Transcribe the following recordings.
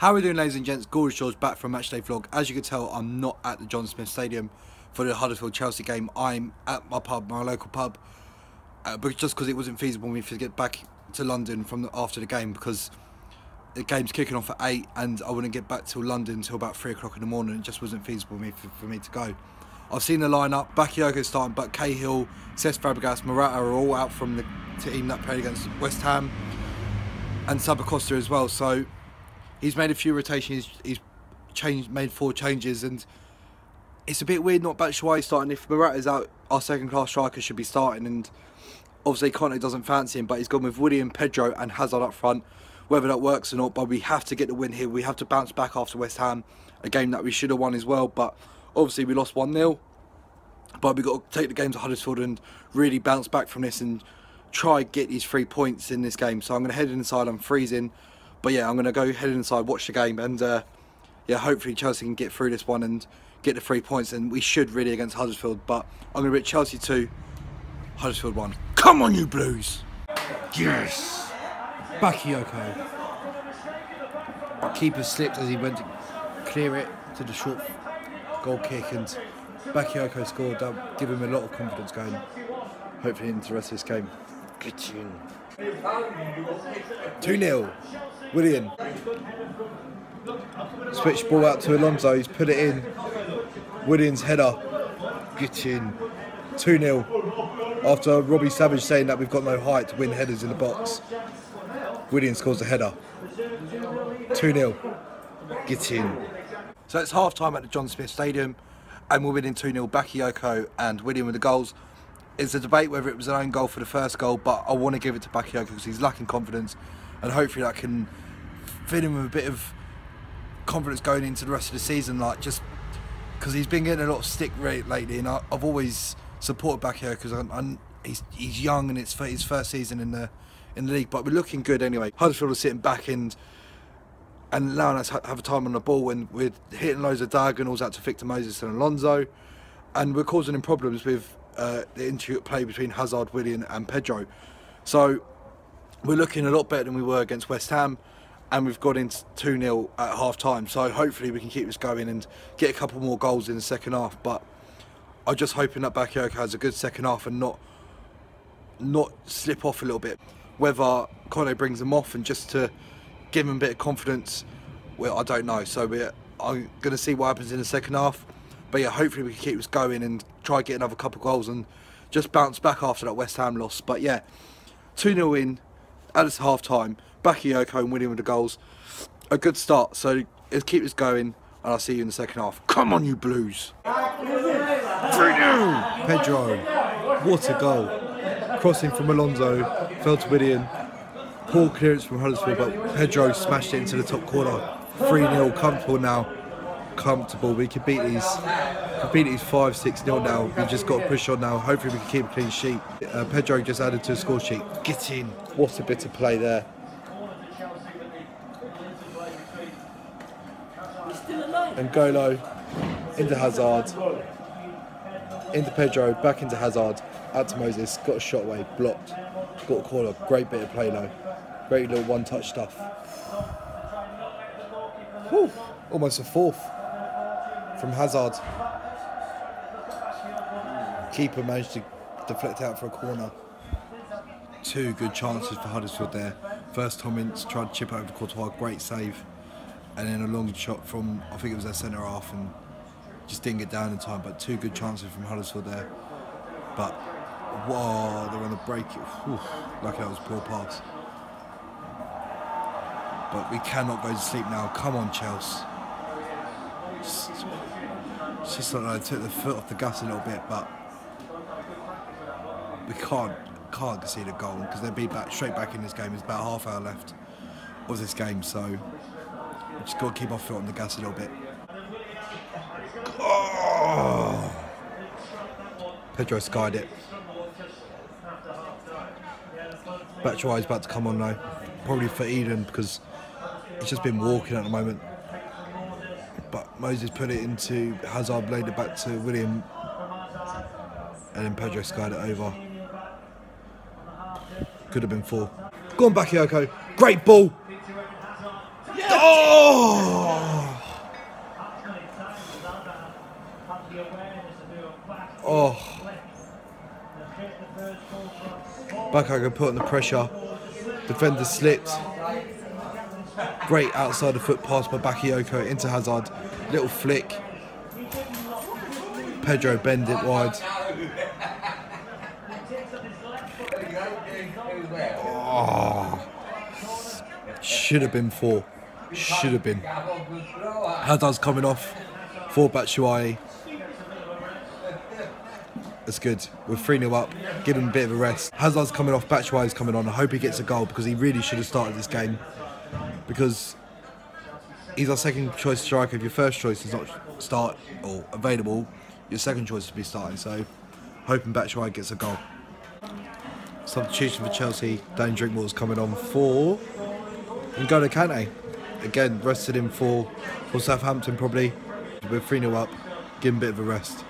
How are we doing ladies and gents? Gorgeous George back from Matchday Vlog. As you can tell, I'm not at the John Smith Stadium for the Huddersfield Chelsea game. I'm at my pub, my local pub, uh, but just because it wasn't feasible for me to get back to London from the, after the game because the game's kicking off at 8 and I wouldn't get back to London until about 3 o'clock in the morning. It just wasn't feasible for me, for, for me to go. I've seen the lineup. Bakayoko starting, but Cahill, Cesc Fabregas, Morata are all out from the team that played against West Ham, and Zappacosta as well. So he's made a few rotations. He's changed, made four changes, and it's a bit weird not Batshuayi starting. If Morata's out, our second-class striker should be starting, and obviously Conte doesn't fancy him, but he's gone with Willian, Pedro, and Hazard up front. Whether that works or not, but we have to get the win here. We have to bounce back after West Ham, a game that we should have won as well. But obviously we lost one 0 but we've got to take the game to Huddersfield and really bounce back from this and try get these three points in this game. So I'm going to head inside. I'm freezing. But yeah, I'm going to go head inside, watch the game, and uh, yeah, hopefully Chelsea can get through this one and get the three points. And we should really against Huddersfield. But I'm going to bet Chelsea 2, Huddersfield 1. Come on, you Blues! Yes! Bakayoko. Keeper slipped as he went to clear it to the short goal kick and Bakayoko scored. That give him a lot of confidence going, hopefully into the rest of this game. Good tune. 2-0. Willian. Switch ball out to Alonso. He's put it in. Willian's header. Good tune. 2-0. After Robbie Savage saying that we've got no height to win headers in the box. Willian scores a header. 2-0. Get in. So it's half time at the John Smith Stadium and we're winning 2 0. Bakayoko and Willian with the goals. It's a debate whether it was an own goal for the first goal, but I want to give it to Bakayoko because he's lacking confidence and hopefully that can fill him with a bit of confidence going into the rest of the season. Like just because he's been getting a lot of stick rate lately, and I, have always supported back here because he's he's young and it's his first season in the in the league, but we're looking good anyway. Huddersfield are sitting back and and allowing us have a time on the ball when we're hitting loads of diagonals out to Victor Moses and Alonso, and we're causing him problems with uh, the intricate play between Hazard, Willian, and Pedro. So we're looking a lot better than we were against West Ham, and we've got into 2 0 at half time. So hopefully we can keep this going and get a couple more goals in the second half. But I'm just hoping that Bakayoko has a good second half and not not slip off a little bit. Whether Conte brings them off and just to give him a bit of confidence. Well, I don't know. So we're, I'm going to see what happens in the second half. But yeah, hopefully we can keep this going and try get another couple goals and just bounce back after that West Ham loss. But yeah, 2 0 in at this half time. Bakayoko and Willian with the goals. A good start. So let's keep this going and I'll see you in the second half. Come on, you Blues! 3 Pedro, what a goal. Crossing from Alonso, fell to Willian, Poor clearance from Huddersfield, but Pedro smashed it into the top corner. 3 0, comfortable now. Comfortable. We can beat these. We beat these 5 6 0 now. We've just got to push on now. Hopefully, we can keep a clean sheet. Uh, Pedro just added to the score sheet. Get in. What a bit of play there. N'Golo into Hazard. Into Pedro, back into Hazard. Out to Moses. Got a shot away, blocked. Got a corner. Great bit of play though. Great little one-touch stuff. Whew, almost a fourth from Hazard. Keeper managed to deflect out for a corner. Two good chances for Huddersfield there. First, Tom Ince tried to chip over the Courtois, great save. And then a long shot from, I think it was their centre half, and just didn't get down in time. But two good chances from Huddersfield there. But, whoa, they're on the break. Whew, lucky that was poor pass. But we cannot go to sleep now. Come on, Chelsea. Just like I took the foot off the gas a little bit, but we can't can't concede a goal because they'll be back straight back in this game. There's about half hour left of this game, so we just got to keep our foot on the gas a little bit. Oh. Pedro skied it. Batshuayi's about to come on now, probably for Eden because He's just been walking at the moment but Moses put it into Hazard, laid it back to Willian, and then Pedro skied it over. Could have been four. Go on, Bakayoko. Great ball. Yes. Oh. Oh. Bakayoko put on the pressure. Defender slipped. Great outside the foot pass by Bakayoko into Hazard. Little flick. Pedro bend it wide. Ah. Oh. Should have been four. Should have been. Hazard's coming off Four Batshuayi. That's good. We're 3 0 up. Give him a bit of a rest. Hazard's coming off. Batshuayi's coming on. I hope he gets a goal because he really should have started this game. Because he's our second choice striker. If your first choice is not start or available, your second choice would be starting. So, hoping Batshuayi gets a goal. Substitution for Chelsea. Danny Drinkwater's coming on for N'Golo Kante. Again, rested him for, for Southampton probably. We're 3 0 up. Give him a bit of a rest.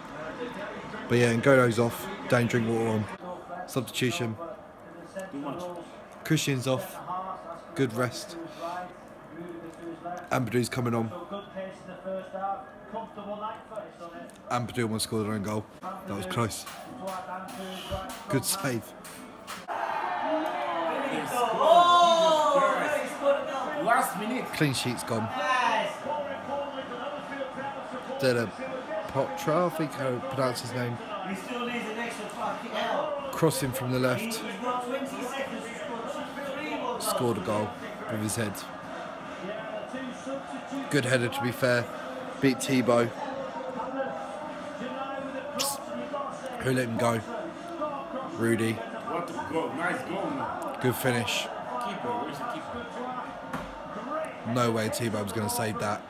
But yeah, N'Golo's off. Danny Drinkwater on. Substitution. Christensen's off. Good rest. Ampadu coming on. Ampadu almost scored their own goal. That was close. Good save. Last minute. Clean sheet's gone. Della Potra, I think how pronounce his name. He still needs an extra fucking hour. Crossing from the left. He's got 20 seconds to score three more Scored a goal with his head. Good header to be fair. Beat Thibaut. Who let him go? Rudy. Nice goal. Good finish. No way Thibaut was going to save that.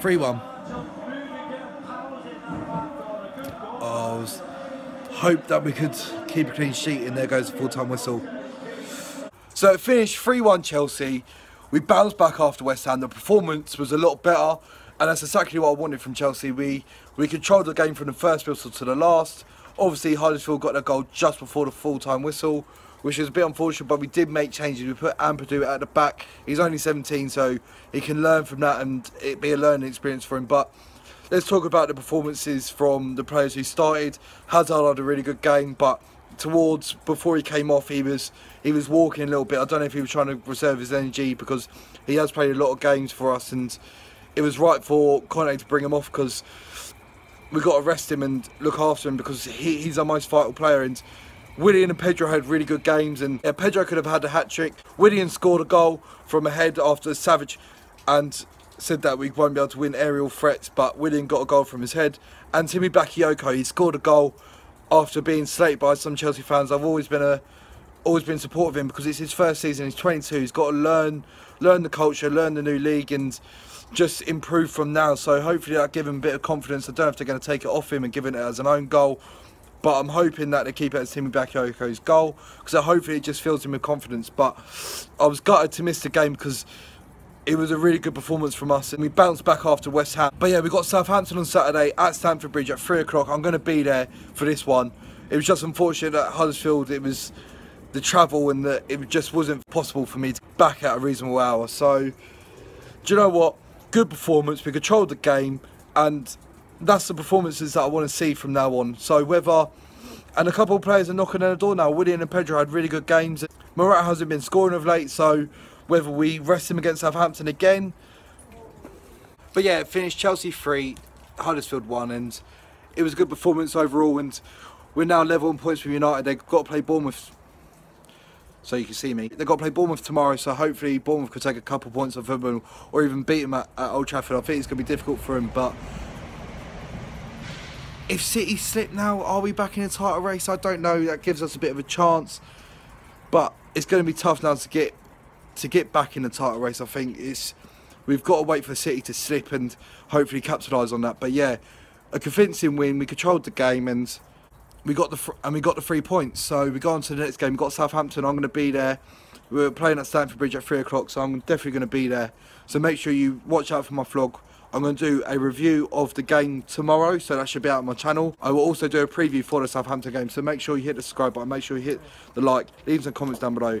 3 1. Oh, I was hope that we could keep a clean sheet and there goes the full time whistle. So it finished 3 1 Chelsea. We bounced back after West Ham. The performance was a lot better, and that's exactly what I wanted from Chelsea. We we controlled the game from the first whistle to the last. Obviously, Huddersfield got their goal just before the full time whistle, which is a bit unfortunate, but we did make changes. We put Ampadu at the back. He's only 17, so he can learn from that and it be a learning experience for him. But let's talk about the performances from the players who started. Hazard had a really good game, but towards before he came off, he was he was walking a little bit. I don't know if he was trying to reserve his energy because he has played a lot of games for us, and it was right for Conte to bring him off because we got to rest him and look after him because he, he's our most vital player. And Willian and Pedro had really good games, and yeah, Pedro could have had a hat trick. Willian scored a goal from ahead after Savage, and said that we won't be able to win aerial threats, but Willian got a goal from his head. And Tiemoué Bakayoko, he scored a goal after being slated by some Chelsea fans. I've always been a always been supportive of him because it's his first season. He's 22. He's got to learn learn the culture, learn the new league, and just improve from now. So hopefully that'll give him a bit of confidence. I don't know if they're going to take it off him and give it as an own goal. But I'm hoping that they keep it as Tiemoué Bakayoko's goal because hopefully it just fills him with confidence. But I was gutted to miss the game because it was a really good performance from us and we bounced back after West Ham. But yeah, we got Southampton on Saturday at Stamford Bridge at 3 o'clock. I'm going to be there for this one. It was just unfortunate at Huddersfield, it was the travel and that it just wasn't possible for me to back at a reasonable hour. So, do you know what? Good performance. We controlled the game and that's the performances that I want to see from now on. So whether and a couple of players are knocking on the door now. Willian and Pedro had really good games. Morata hasn't been scoring of late, so whether we rest him against Southampton again. But yeah, it finished Chelsea 3, Huddersfield 1, and it was a good performance overall. And we're now level on points with United. They've got to play Bournemouth. So you can see me. They've got to play Bournemouth tomorrow, so hopefully Bournemouth could take a couple points off them or even beat them at, at Old Trafford. I think it's going to be difficult for them, but if City slip now, are we back in a title race? I don't know. That gives us a bit of a chance, but it's going to be tough now to get to get back in the title race. I think it's we've got to wait for City to slip and hopefully capitalise on that. But yeah, a convincing win. We controlled the game and we got the and we got the three points. So we go on to the next game. We've got Southampton. I'm going to be there. We're playing at Stamford Bridge at three o'clock, so I'm definitely going to be there. So make sure you watch out for my vlog. I'm going to do a review of the game tomorrow, so that should be out on my channel. I will also do a preview for the Southampton game, so make sure you hit the subscribe button, make sure you hit the like, leave some comments down below,